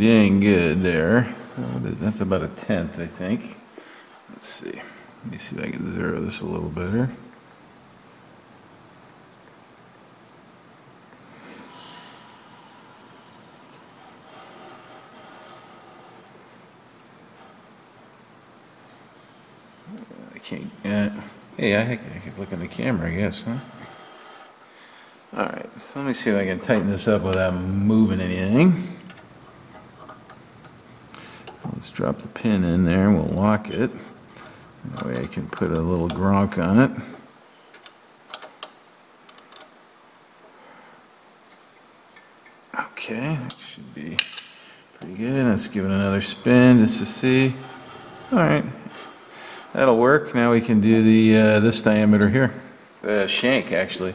dang good there. So that's about a tenth, I think. Let's see. Let me see if I can zero this a little better. I can't, hey, I, I could look in the camera, I guess, huh? All right, so let me see if I can tighten this up without moving anything. Let's drop the pin in there and we'll lock it. That way I can put a little gronk on it. Okay, that should be pretty good. Let's give it another spin just to see. All right, that'll work. Now we can do the uh, this diameter here, the shank actually.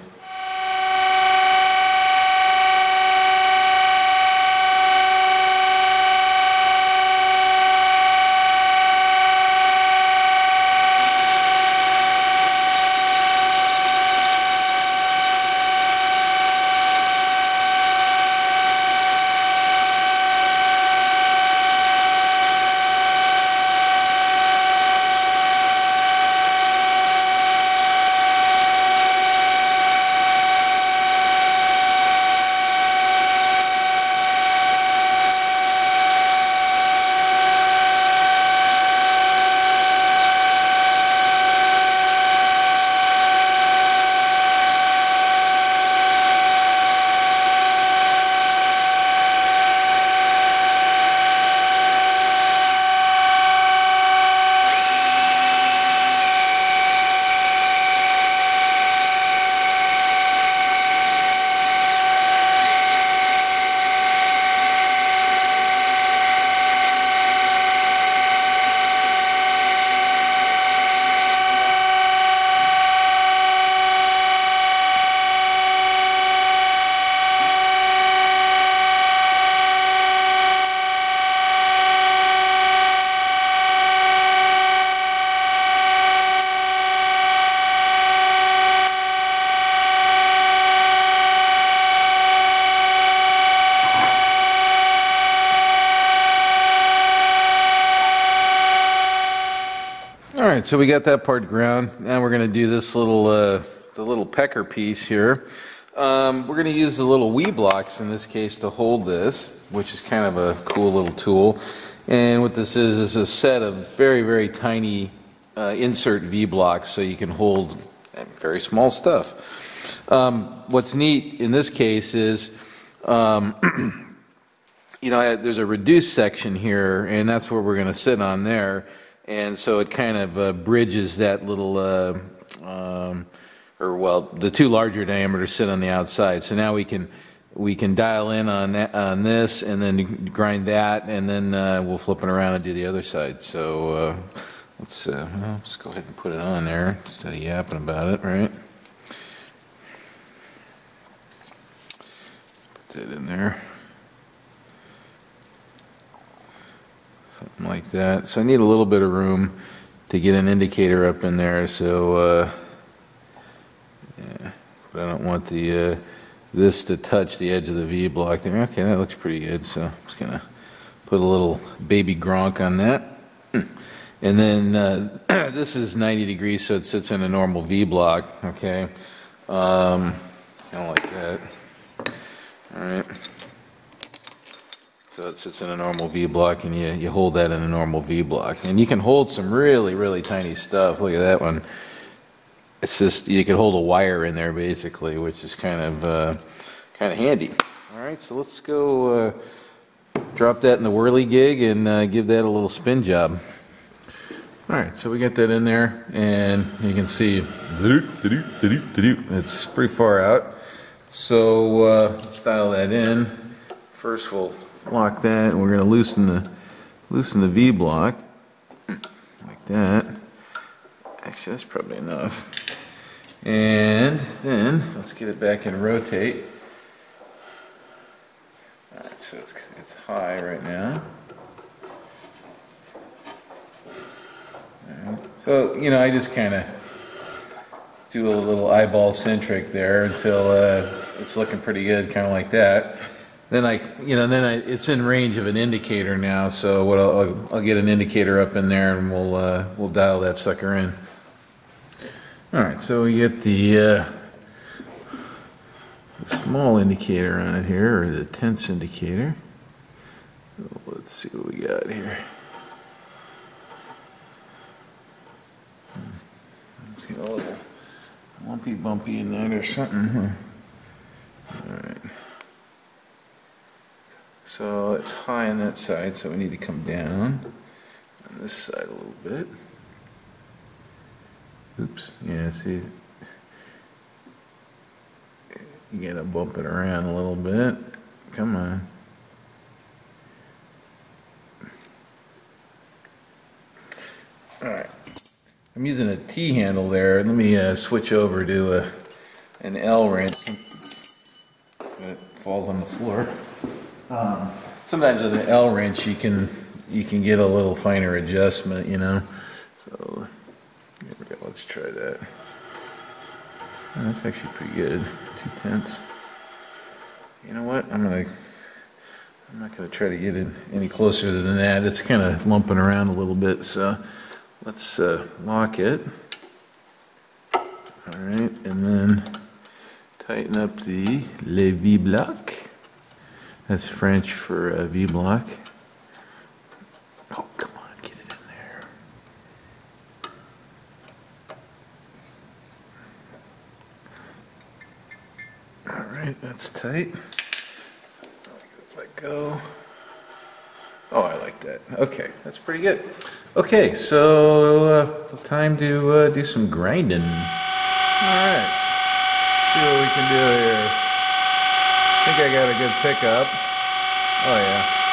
Right, so we got that part ground. Now we're going to do this little, uh, the little pecker piece here. Um, we're going to use the little wee blocks in this case to hold this, which is kind of a cool little tool. And what this is is a set of very, very tiny uh, insert V blocks so you can hold very small stuff. Um, what's neat in this case is, um, you know, there's a reduced section here, and that's where we're going to sit on there. And so it kind of uh, bridges that little, uh, um, or well, the two larger diameters sit on the outside. So now we can we can dial in on that, on this, and then grind that, and then uh, we'll flip it around and do the other side. So uh, let's uh, let's go ahead and put it on there instead of yapping about it, right? Put that in there. Like that. So I need a little bit of room to get an indicator up in there. So uh, yeah, but I don't want the uh, this to touch the edge of the V block there. Okay, that looks pretty good. So I'm just gonna put a little baby gronk on that. And then uh, this is 90 degrees, so it sits in a normal V block. Okay, um, kind of like that. All right. So it sits in a normal V block and you, you hold that in a normal V block. And you can hold some really, really tiny stuff. Look at that one. It's just, you can hold a wire in there basically, which is kind of, uh, kind of handy. All right, so let's go uh, drop that in the whirly gig and uh, give that a little spin job. All right, so we got that in there and you can see it's pretty far out. So uh, let's dial that in. First we'll lock that and we're going to loosen the loosen the V block like that. Actually that's probably enough. And then let's get it back and rotate. Alright so it's, it's high right now. Right. so you know I just kind of do a little eyeball centric there until uh, it's looking pretty good kind of like that then I, you know, then I, it's in range of an indicator now. So what I'll, I'll, I'll get an indicator up in there, and we'll uh, we'll dial that sucker in. All right, so we get the, uh, small indicator on it here, or the tenths indicator. Let's see what we got here. Hmm. Get a little lumpy bumpy in that or something. Huh? All right. So it's high on that side, so we need to come down on this side a little bit. Oops, yeah, see, you gotta bump it around a little bit. Come on. All right, I'm using a T handle there. Let me uh, switch over to a, an L wrench. It falls on the floor. Um, sometimes with an L wrench, you can you can get a little finer adjustment, you know. So here we go. Let's try that. That's actually pretty good. Two tenths. You know what? I'm gonna. I'm not gonna try to get it any closer than that. It's kind of lumping around a little bit, so let's uh, lock it. All right, and then tighten up the levi block. That's French for uh, V block. Oh, come on, get it in there. All right, that's tight. Let go. Oh, I like that. Okay, that's pretty good. Okay, so uh, time to uh, do some grinding. All right, see what we can do here. Think I got a good pickup. Oh yeah.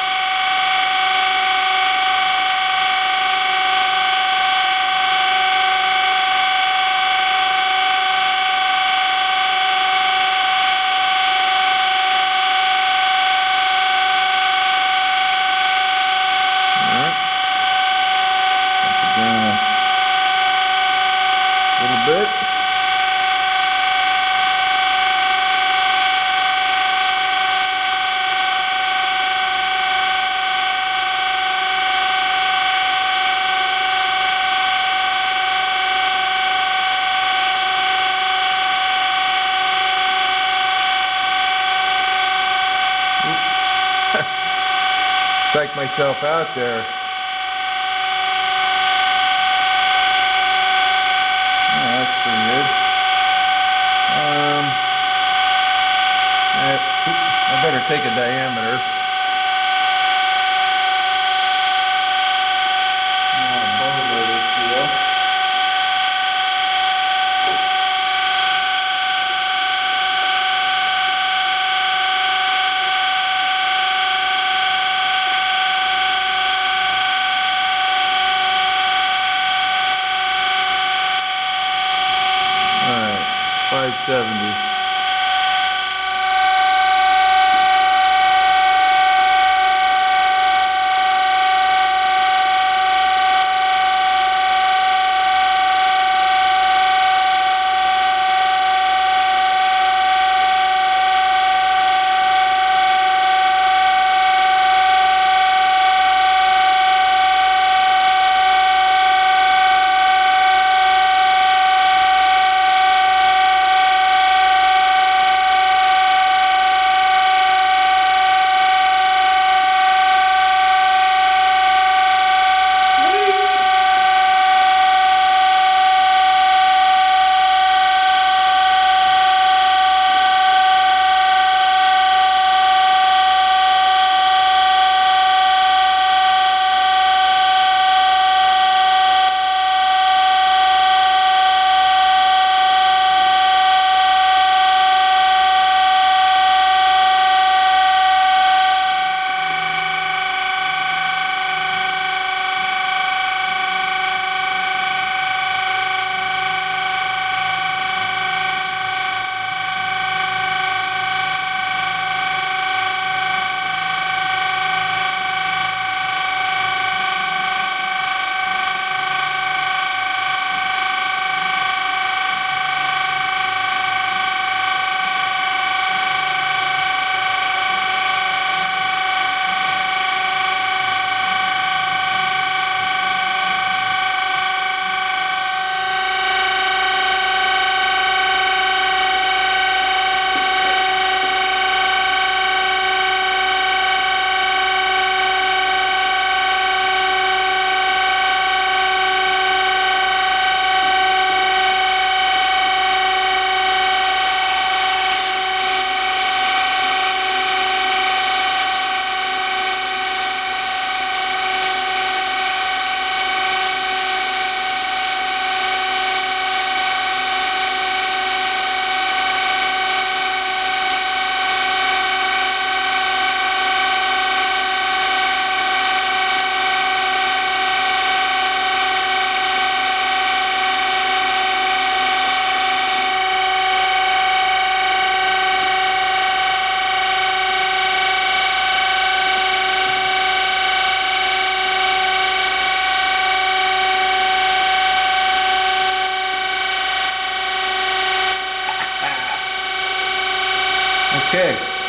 Myself out there. Oh, that's pretty good. Um, I better take a diameter. 70.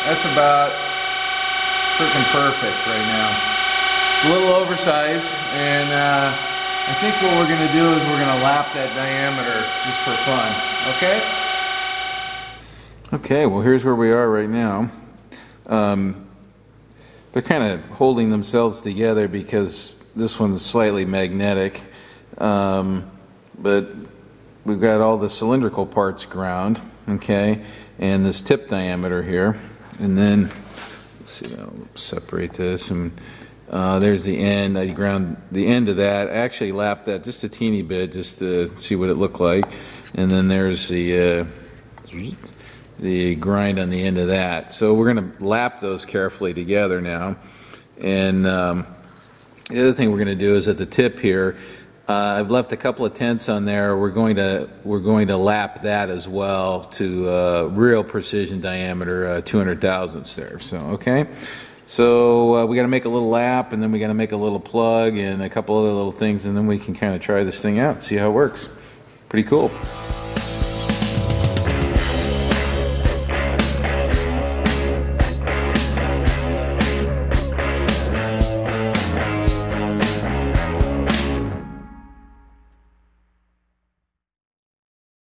That's about freaking perfect right now. It's a little oversized, and uh, I think what we're going to do is we're going to lap that diameter just for fun. Okay? Okay, well here's where we are right now. Um, they're kind of holding themselves together because this one's slightly magnetic. Um, but we've got all the cylindrical parts ground, okay, and this tip diameter here. And then, let's see, I'll separate this. And uh, there's the end. I ground the end of that. I actually lapped that just a teeny bit just to see what it looked like. And then there's the uh, the grind on the end of that. So we're going to lap those carefully together now. And um, the other thing we're going to do is at the tip here, uh, I've left a couple of tenths on there. We're going to we're going to lap that as well to uh, real precision diameter, uh, 200 thousandths there. So okay, so uh, we got to make a little lap, and then we got to make a little plug and a couple other little things, and then we can kind of try this thing out, see how it works. Pretty cool.